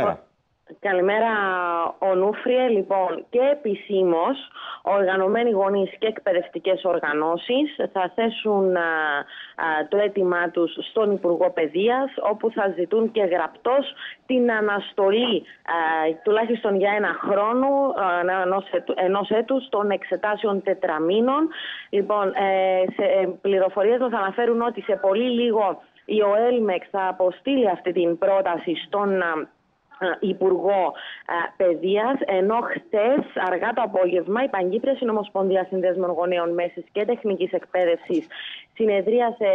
Καλημέρα. Καλημέρα, Ονούφριε. Λοιπόν, και επισήμως, οργανωμένοι γονείς και εκπαιδευτικές οργανώσεις θα θέσουν το αίτημά τους στον Υπουργό Παιδείας, όπου θα ζητούν και γραπτός την αναστολή τουλάχιστον για ένα χρόνο ενός έτου των εξετάσεων τετραμήνων. Λοιπόν, ε, σε ε, πληροφορίες μας αναφέρουν ότι σε πολύ λίγο η ΟΕΛΜΕΚ θα αποστείλει αυτή την πρόταση στον Υπουργό Παιδείας, ενώ χτες, αργά το απόγευμα, η Παγκύπρια Συνομοσπονδία Συνδέσμων Γονέων Μέσης και Τεχνικής Εκπαίδευσης συνεδρίασε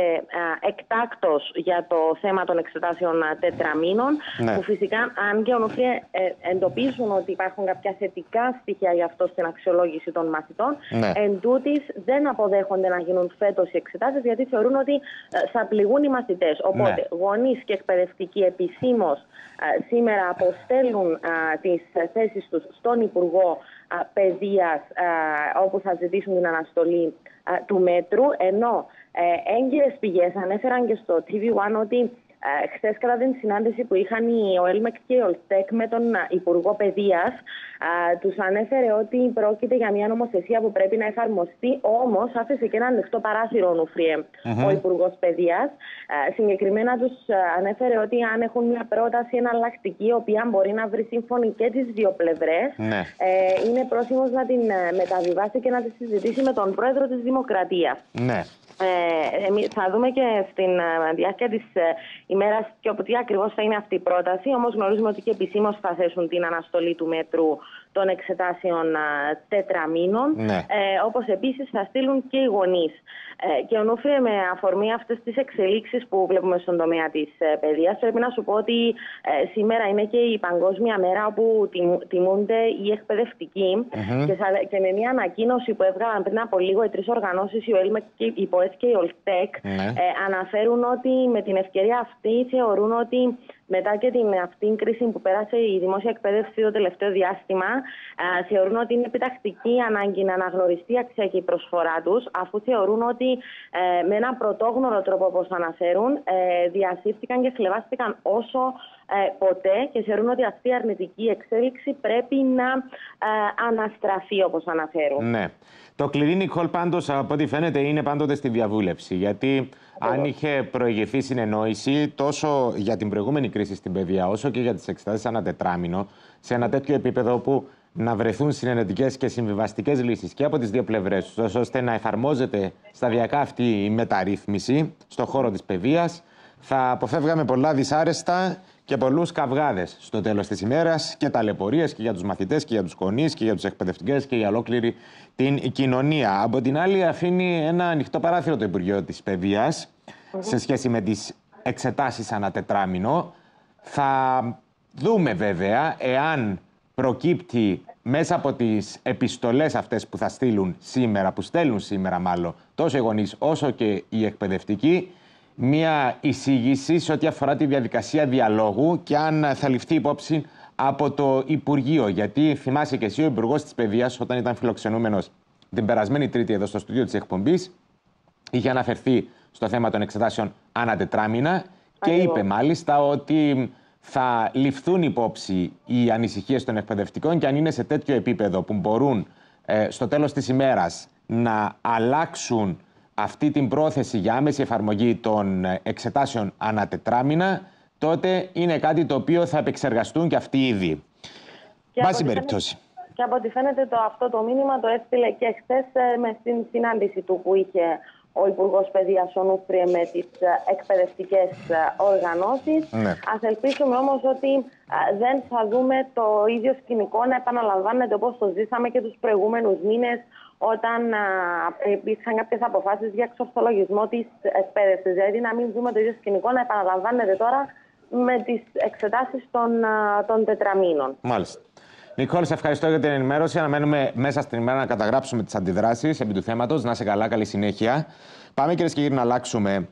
εκτάκτο για το θέμα των εξετάσεων τετραμήνων. Ναι. Που φυσικά, αν και ονοφρία ε, εντοπίζουν ότι υπάρχουν κάποια θετικά στοιχεία γι' αυτό στην αξιολόγηση των μαθητών, ναι. εν τούτης, δεν αποδέχονται να γίνουν φέτος οι εξετάσεις, γιατί θεωρούν ότι ε, θα πληγούν οι μαθητές. Οπότε, ναι. γονείς και εκπαιδευτικοί επισήμως ε, σήμερα αποστέλουν τις θέσεις τους στον Υπουργό Παιδείας, όπου θα ζητήσουν την αναστολή του μέτρου, ενώ ε, έγκυρες πηγές ανέφεραν και στο TV1 ότι ε, Χθε, κατά την συνάντηση που είχαν η ΟΕΛΜΕΚ και η ΟΛΤΕΚ με τον Υπουργό Παιδείας, τους ανέφερε ότι πρόκειται για μια νομοθεσία που πρέπει να εφαρμοστεί. Όμως, άφησε και ένα ανοιχτό παράθυρο νουφριε ο Υπουργός Παιδείας. Συγκεκριμένα, τους ανέφερε ότι αν έχουν μια πρόταση εναλλακτική, η οποία μπορεί να βρει σύμφωνη και τις δύο πλευρές, ναι. ε, είναι πρόθυμος να την ε, μεταβιβάσει και να τη συζητήσει με τον πρόεδρο της Δημοκρατίας. Ναι. Ε, θα δούμε και στην ε, διάρκεια της ε, ημέρα και τι ακριβώς θα είναι αυτή η πρόταση. Όμως γνωρίζουμε ότι και επισήμως θα θέσουν την αναστολή του μέτρου των εξετάσεων τετραμήνων. Ναι. Ε, Όπως επίσης θα στείλουν και οι γονείς. Ε, και ονόφερε με αφορμή αυτές τις εξελίξεις που βλέπουμε στον τομέα της ε, παιδείας, πρέπει να σου πω ότι ε, σήμερα είναι και η Παγκόσμια Μέρα όπου τιμούνται οι εκπαιδευτικοι mm-hmm. και, και, με μια ανακοίνωση που έβγαλαν πριν από λίγο οι τρεις οργανώσεις, η ΟΕΛΜΕΚ, η ΠΟΕΣ και η ΟΛΤΕΚ, mm-hmm. ε, αναφέρουν ότι με την ευκαιρία αυτή θεωρούν ότι μετά και την αυτή κρίση που πέρασε η δημόσια εκπαίδευση το τελευταίο διάστημα, θεωρούν ότι είναι επιτακτική ανάγκη να αναγνωριστεί η αξία και η προσφορά τους, αφού θεωρούν ότι ε, με έναν πρωτόγνωρο τρόπο, όπως αναφέρουν, ε, διασύρθηκαν και χλεβάστηκαν όσο ε, ποτέ και θεωρούν ότι αυτή η αρνητική εξέλιξη πρέπει να αναστραφεί, όπως αναφέρουν. Ναι. Το κλειδί Νικόλ πάντως, από ό,τι φαίνεται, είναι πάντοτε στη διαβούλευση. Γιατί αν είχε προηγηθεί συνεννόηση τόσο για την προηγούμενη κρίση στην παιδεία, όσο και για τις εξετάσεις ένα τετράμινο, σε ένα τέτοιο επίπεδο που να βρεθούν συνενετικές και συμβιβαστικές λύσεις και από τις δύο πλευρές, ώστε να εφαρμόζεται σταδιακά αυτή η μεταρρύθμιση στον χώρο της παιδείας, θα αποφεύγαμε πολλά δυσάρεστα και πολλούς καυγάδες στο τέλος της ημέρας και ταλαιπωρίες και για τους μαθητές και για τους γονείς και για τους εκπαιδευτικές και για ολόκληρη την κοινωνία. Από την άλλη, αφήνει ένα ανοιχτό παράθυρο το Υπουργείο της Παιδείας σε σχέση με τις εξετάσεις ανά τετράμινο. Θα δούμε βέβαια εάν προκύπτει μέσα από τις επιστολές αυτές που θα στείλουν σήμερα, που στέλνουν σήμερα μάλλον, τόσο οι γονείς όσο και οι εκπαιδευτικοί, μία εισήγηση σε ό,τι αφορά τη διαδικασία διαλόγου και αν θα ληφθεί υπόψη από το Υπουργείο. Γιατί θυμάσαι και εσύ, ο Υπουργός της Παιδείας, όταν ήταν φιλοξενούμενος την περασμένη Τρίτη εδώ στο στούντιο της εκπομπής, είχε αναφερθεί στο θέμα των εξετάσεων ανά τετράμινα και είπε μάλιστα ότι θα ληφθούν υπόψη οι ανησυχίες των εκπαιδευτικών και αν είναι σε τέτοιο επίπεδο που μπορούν ε, στο τέλος της ημέρας να αλλάξουν αυτή την πρόθεση για άμεση εφαρμογή των ε, εξετάσεων ανατετράμινα, τότε είναι κάτι το οποίο θα επεξεργαστούν και αυτοί ήδη. Βάση περιπτώσει. Και από ό,τι φαίνεται το, αυτό το μήνυμα το έστειλε και χθες ε, με στην συνάντηση του που είχε ο Υπουργός Παιδείας ο Νούφριε με τις ε, εκπαιδευτικές ε, οργανώσεις. Ναι. Α ελπίσουμε όμως ότι ε, δεν θα δούμε το ίδιο σκηνικό να επαναλαμβάνεται όπως το ζήσαμε και τους προηγούμενους μήνες, όταν υπήρχαν κάποιες αποφάσεις για εξορθολογισμό της εκπαίδευσης. Δηλαδή, να μην δούμε το ίδιο σκηνικό να επαναλαμβάνεται τώρα με τις εξετάσεις των, των τετραμήνων. Μάλιστα. Νικόλ, σε ευχαριστώ για την ενημέρωση. Αναμένουμε μέσα στην ημέρα να καταγράψουμε τις αντιδράσεις επί του θέματος. Να είσαι καλά, καλή συνέχεια. Πάμε κυρίες και κύριοι να αλλάξουμε